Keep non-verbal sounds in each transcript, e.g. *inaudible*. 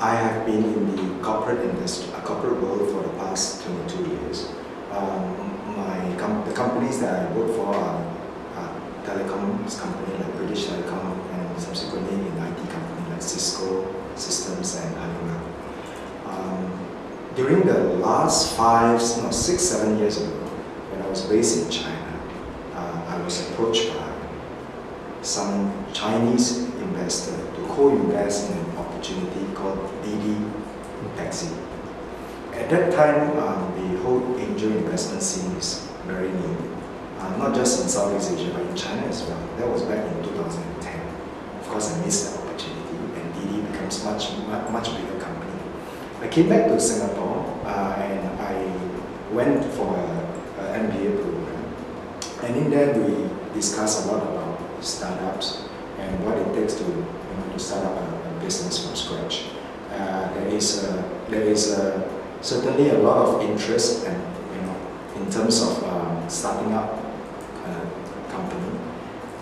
I have been in the corporate industry, uh, corporate world for the past 22 years. Um, my com- the companies that I work for are uh, telecoms company like British Telecom and subsequently in IT company like Cisco Systems and Honeywell. Um, during the last five, no, six, seven years ago, when I was based in China, uh, I was approached by some Chinese investor to co-invest in an opportunity called Didi Taxi. At that time, um, the whole angel investment scene is very new, uh, not just in Southeast Asia, but in China as well. That was back in 2010. Of course, I missed that opportunity, and Didi becomes much, much, much bigger company. I came back to Singapore, uh, and I went for an MBA program, and in there we discussed a lot about startups and what it takes to, you know, to start up a, a business from scratch. Uh, there is a, there is a, certainly a lot of interest and you know in terms of um, starting up a company.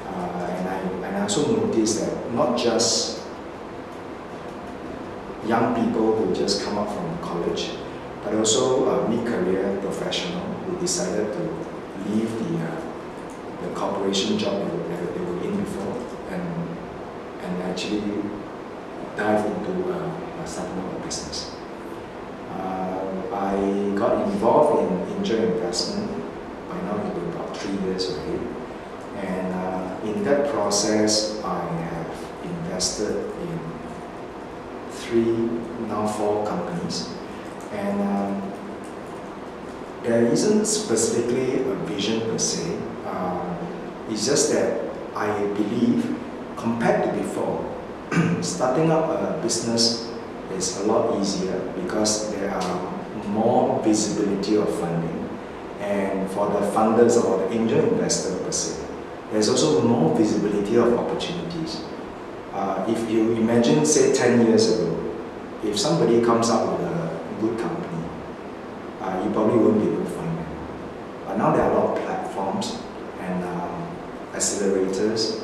Uh, and I and I also noticed that not just young people who just come out from college, but also uh, mid-career professional who decided to leave the uh, the corporation job they were, they were in before and and actually dive into uh, starting a business. Uh, I got involved in angel investment by now it's been about three years already. And uh, in that process, I have invested in three, now four companies. And um, there isn't specifically a vision per se. Um, it's just that I believe, compared to before, *clears throat* starting up a business is a lot easier because there are more visibility of funding. And for the funders or the angel investor per se, there's also more visibility of opportunities. Uh, if you imagine, say, 10 years ago, if somebody comes up with a good company, uh, you probably won't be able to find them. But now there are a lot of platforms and um, accelerators,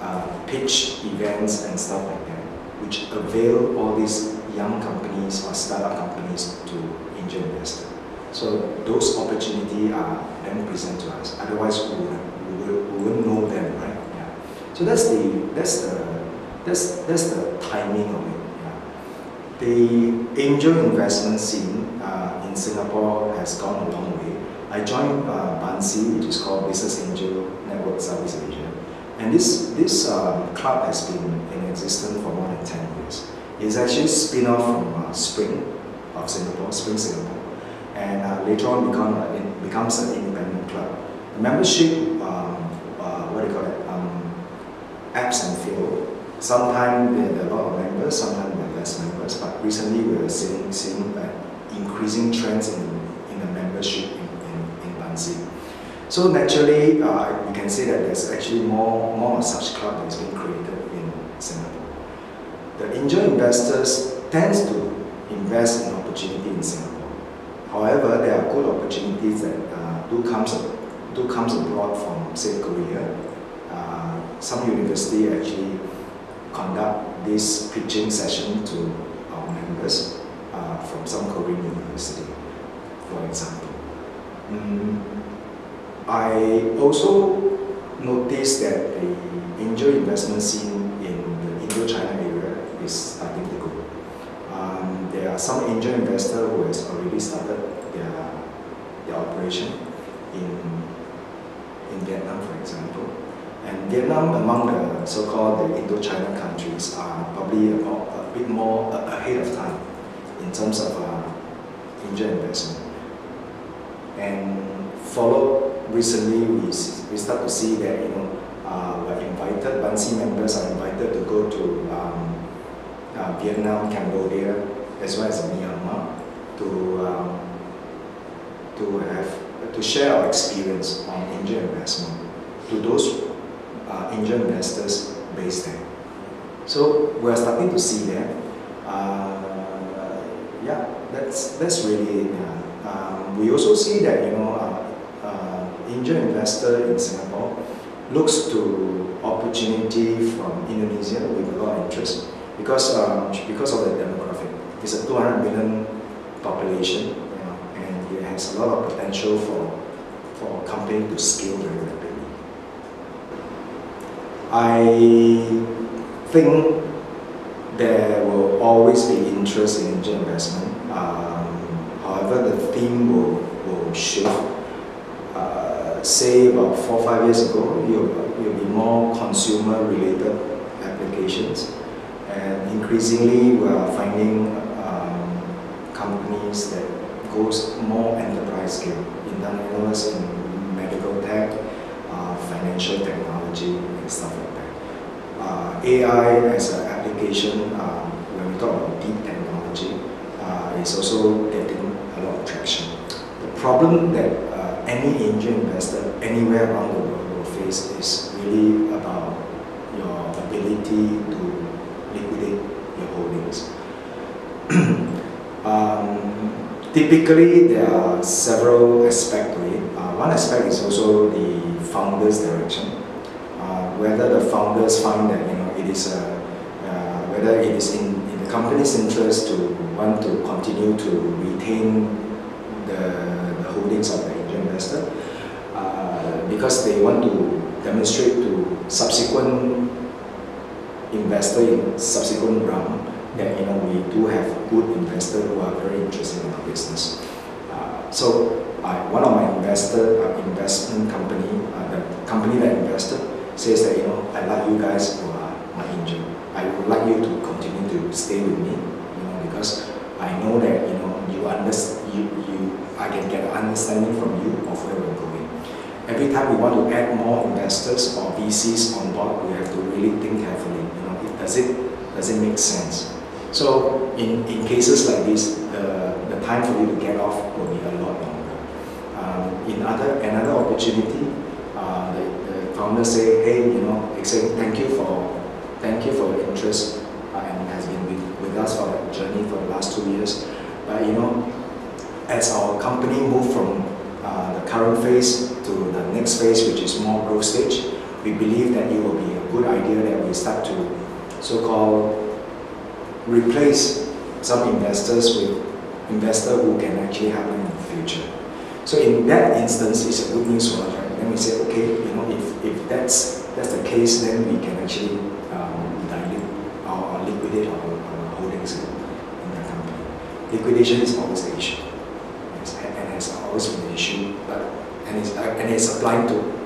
uh, pitch events and stuff like that, which avail all these young companies or startup companies to angel investors. So those opportunities are then present to us. Otherwise, we wouldn't, we wouldn't, know them, right? Yeah. So that's the that's the that's that's the timing of it. The angel investment scene uh, in Singapore has gone a long way. I joined uh, BANSEA, which is called Business Angel Network Southeast Asia, and this this um, club has been in existence for more than ten years. It's actually spin-off from uh, Spring of Singapore, Spring Singapore and uh, later on become a, it becomes an independent club. The membership, um, uh, what do you call it, um, ebbs and flow. Sometimes there are a lot of members, sometimes there are less members, but recently we are seeing, seeing uh, increasing trends in, in the membership in, in, in. So naturally, uh, you can say that there's actually more, more of such club that is being created in Singapore. The angel investors tends to invest in opportunity in Singapore. However, there are good opportunities that uh, do comes do comes abroad from say Korea. Uh, some university actually conduct this pitching session to our members uh, from some Korean university, for example. Mm, I also noticed that the angel investment scene in the Indo-China area is starting to grow. Um, there are some angel investors who has already started their, their operation in, in Vietnam, for example. And Vietnam, among the so-called the Indo-China countries, are probably about a bit more ahead of time in terms of uh, angel investment. And followed recently, we, we start to see that you know uh, we're invited, BANSEA members are invited to go to um, uh, Vietnam, Cambodia, as well as Myanmar, to um, to have to share our experience on angel investment to those uh, angel investors based there. So we're starting to see that. Uh, yeah, that's that's really. Um, we also see that you know angel investor in Singapore looks to opportunity from Indonesia with a lot of interest because um, because of the demographic. It's a 200 million population, and it has a lot of potential for for a company to scale very rapidly. I think there will always be interest in angel investment. Um, however, the theme will, will shift. Say about four or five years ago, you'll, you'll be more consumer related applications. And increasingly, we are finding um, companies that goes more enterprise scale, in others in medical tech, uh, financial technology, and stuff like that. Uh, AI as an application, um, when we talk about deep technology, uh, is also getting a lot of traction. The problem that uh, any angel investor anywhere around the world will face is really about your ability to liquidate your holdings. *clears throat* um, typically, there are several aspects to it. Uh, one aspect is also the founder's direction. Uh, whether the founders find that you know it is a whether it is in, in the company's interest to want to continue to retain the, the holdings of investor uh, because they want to demonstrate to subsequent investor in subsequent round that you know we do have good investors who are very interested in our business. Uh, so one of my investor uh, investment company, uh, the company that invested, says that you know I like you guys who are my angel. I would like you to continue to stay with me, you know, because I know that you know you understand, you, I can get an understanding from you of where we're going. Every time we want to add more investors or VCs on board, we have to really think carefully. You know, does it does it make sense? So in, in cases like this, the, the time for you to get off will be a lot longer. Um, in other another opportunity, uh, the, the founder say, hey, you know, thank you for thank you for your interest uh, and has been with, with us for the journey for the last two years. But you know, as our company move from uh, the current phase to the next phase, which is more growth stage, we believe that it will be a good idea that we start to so-called replace some investors with investors who can actually help in the future. So in that instance, it's a good news for us? Then we say, okay, you know, if, if that's that's the case, then we can actually dilute or liquidate our, our holdings in, in the company. Liquidation is always the issue, always been an issue, but and it's, and it's applying to